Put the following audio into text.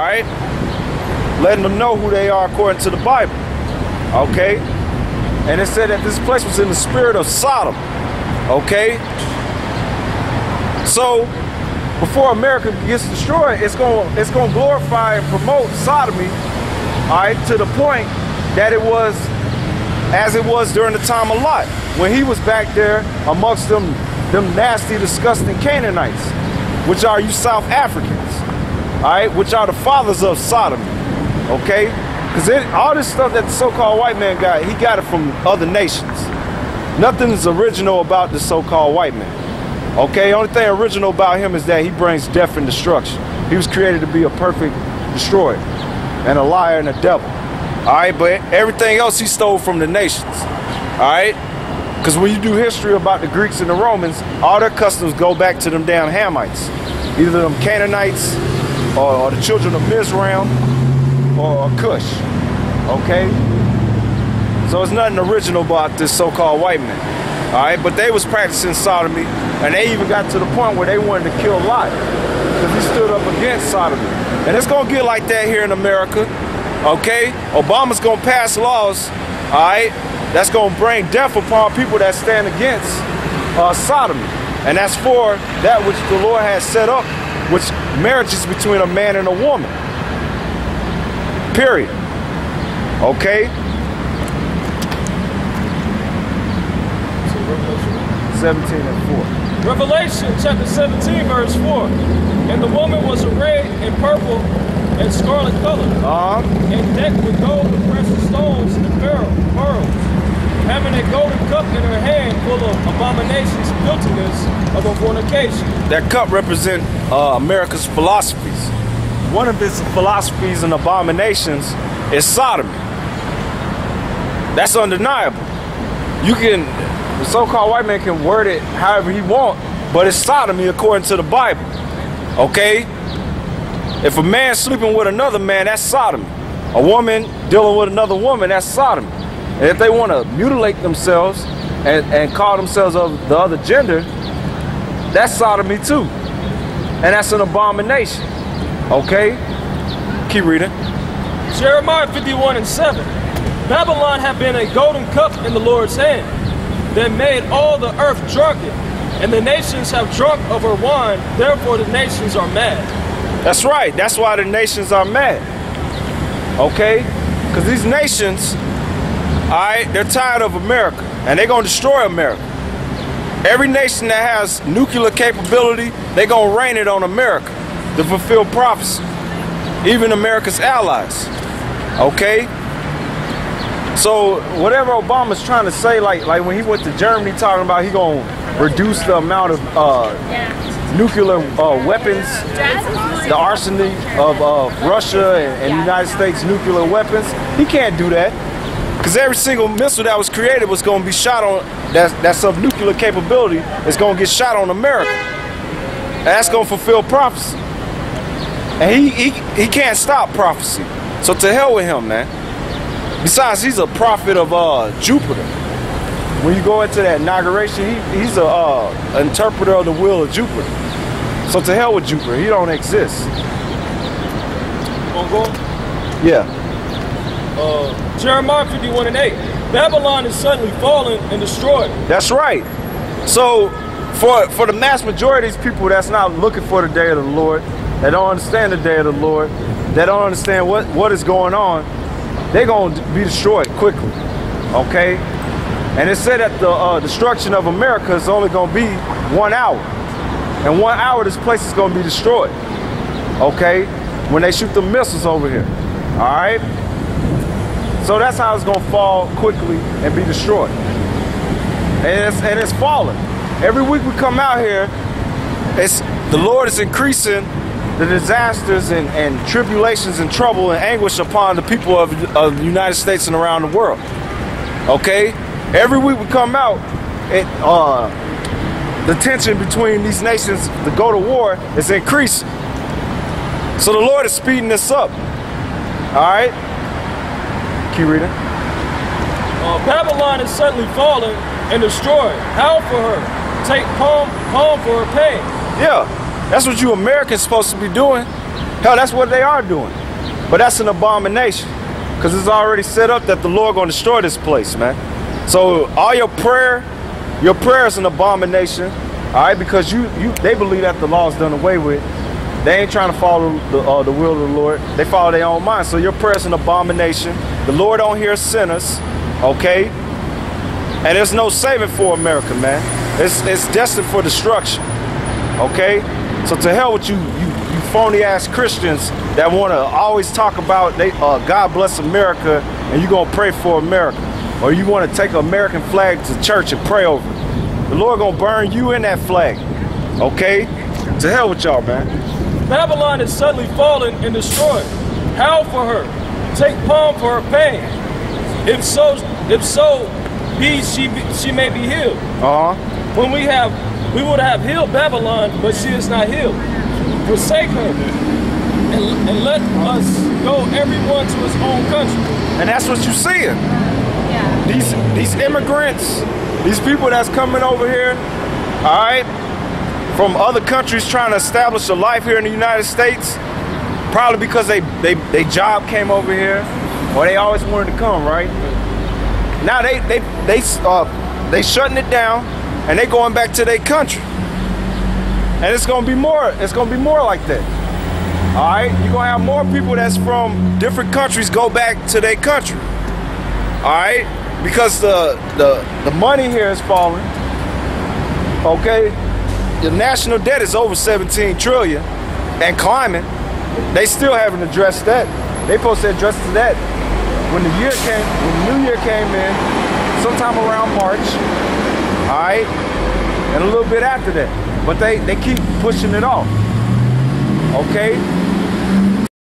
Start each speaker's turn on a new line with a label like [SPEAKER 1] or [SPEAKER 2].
[SPEAKER 1] All right? Letting them know who they are according to the Bible. Okay? And it said that this place was in the spirit of Sodom. Okay? So, before America gets destroyed, it's going to it's going to glorify and promote sodomy, all right, to the point that it was as it was during the time of Lot, when he was back there amongst them, them nasty, disgusting Canaanites, which are you South Africans, all right, which are the fathers of sodomy, okay? Because all this stuff that the so-called white man got, he got it from other nations. Nothing is original about the so-called white man. Okay, only thing original about him is that he brings death and destruction. He was created to be a perfect destroyer and a liar and a devil. All right, but everything else he stole from the nations. All right, because when you do history about the Greeks and the Romans, all their customs go back to them damn Hamites, either them Canaanites or, or the children of Mizraim or, or Cush. Okay, so it's nothing original about this so-called white man. All right, but they was practicing sodomy, and they even got to the point where they wanted to kill Lot because he stood up against sodomy. And it's gonna get like that here in America. Okay, Obama's gonna pass laws. All right, that's gonna bring death upon people that stand against uh, sodomy, and that's for that which the Lord has set up, which marriage is between a man and a woman. Period. Okay. 17 and
[SPEAKER 2] 4. Revelation chapter 17, verse 4. And the woman was arrayed in purple and scarlet color, uh-huh. and decked with gold and precious stones and pearls, having a golden cup in her hand full of abominations, filthiness of a fornication.
[SPEAKER 1] That cup represents uh, America's philosophies. One of its philosophies and abominations is sodomy. That's undeniable. You can the so-called white man can word it however he want, but it's sodomy according to the Bible. Okay? If a man sleeping with another man, that's sodomy. A woman dealing with another woman, that's sodomy. And if they want to mutilate themselves and, and call themselves of the other gender, that's sodomy too. And that's an abomination. Okay? Keep reading.
[SPEAKER 2] Jeremiah 51 and 7. Babylon had been a golden cup in the Lord's hand that made all the earth drunken, and the nations have drunk of her wine, therefore the nations are mad.
[SPEAKER 1] That's right. That's why the nations are mad. Okay? Because these nations, all right, they're tired of America, and they're going to destroy America. Every nation that has nuclear capability, they're to rain it on America to fulfill prophecy. Even America's allies. Okay? So whatever Obama's trying to say, like like when he went to Germany talking about he gonna reduce the amount of uh, nuclear uh, weapons, the arsenal of uh, Russia and, and United States nuclear weapons, he can't do that. Because every single missile that was created was going to be shot on, that's, that's of nuclear capability, is going to get shot on America. And that's going to fulfill prophecy. And he, he, he can't stop prophecy. So to hell with him, man. Besides, he's a prophet of uh, Jupiter. When you go into that inauguration, he, he's a uh, interpreter of the will of Jupiter. So to hell with Jupiter, he don't exist. Yeah.
[SPEAKER 2] Uh, Jeremiah 51 and 8. Babylon is suddenly fallen and destroyed.
[SPEAKER 1] That's right. So for for the mass majority of these people that's not looking for the day of the Lord, that don't understand the day of the Lord, that don't understand what, what is going on, they're going to be destroyed quickly. Okay? And it said that the uh, destruction of America is only going to be one hour. And one hour, this place is going to be destroyed. Okay? When they shoot the missiles over here. All right? So that's how it's going to fall quickly and be destroyed. And it's, and it's falling. Every week we come out here, it's the Lord is increasing the disasters and, and tribulations and trouble and anguish upon the people of, of the United States and around the world. Okay? Every week we come out, it, uh, the tension between these nations to go to war is increasing. So the Lord is speeding this up. All right? Keep reading.
[SPEAKER 2] Uh, Babylon is suddenly fallen and destroyed. How for her? Take home, home for her pain.
[SPEAKER 1] Yeah, that's what you Americans supposed to be doing. Hell, that's what they are doing. But that's an abomination. Because it's already set up that the Lord gonna destroy this place, man. So all your prayer, your prayer is an abomination. All right, because you you they believe that the law is done away with. They ain't trying to follow the, uh, the will of the Lord. They follow their own mind. So your prayer is an abomination. The Lord don't hear sinners, okay? And there's no saving for America, man. It's, it's destined for destruction, okay? So to hell with you, you, you phony ass Christians that want to always talk about they, uh, God bless America and you gonna pray for America, or you want to take an American flag to church and pray over it. The Lord gonna burn you in that flag, okay? To hell with y'all, man.
[SPEAKER 2] Babylon is suddenly fallen and destroyed. Howl for her. Take palm for her pain. If so, if so, be she be, she may be healed.
[SPEAKER 1] Uh huh.
[SPEAKER 2] When we have, we would have healed Babylon, but she is not healed. Forsake her, and, and let us go everyone to his own country.
[SPEAKER 1] And that's what you're seeing. Yeah. These these immigrants, these people that's coming over here, all right, from other countries trying to establish a life here in the United States, probably because they they they job came over here, or they always wanted to come, right? Now they they they uh, they shutting it down, and they going back to their country, and it's gonna be more. It's gonna be more like that. All right, you're gonna have more people that's from different countries go back to their country. All right, because the the the money here is falling. Okay, the national debt is over 17 trillion and climbing. They still haven't addressed that. They supposed to address that when the year came, when the new year came in, sometime around March. All right, and a little bit after that. But they they keep pushing it off. Okay,